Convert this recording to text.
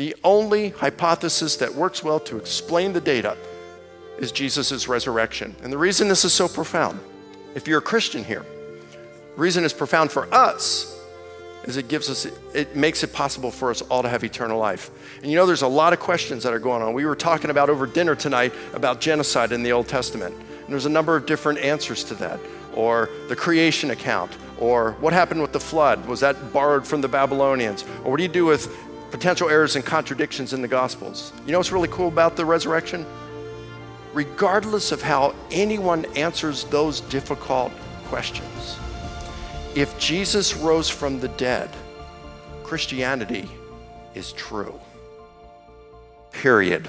The only hypothesis that works well to explain the data is Jesus' resurrection. And the reason this is so profound, if you're a Christian here, reason it's profound for us is it gives us it makes it possible for us all to have eternal life. And you know there's a lot of questions that are going on. We were talking about over dinner tonight about genocide in the old testament. And there's a number of different answers to that. Or the creation account. Or what happened with the flood? Was that borrowed from the babylonians? Or what do you do with potential errors and contradictions in the gospels you know what's really cool about the resurrection regardless of how anyone answers those difficult questions if Jesus rose from the dead, Christianity is true. Period.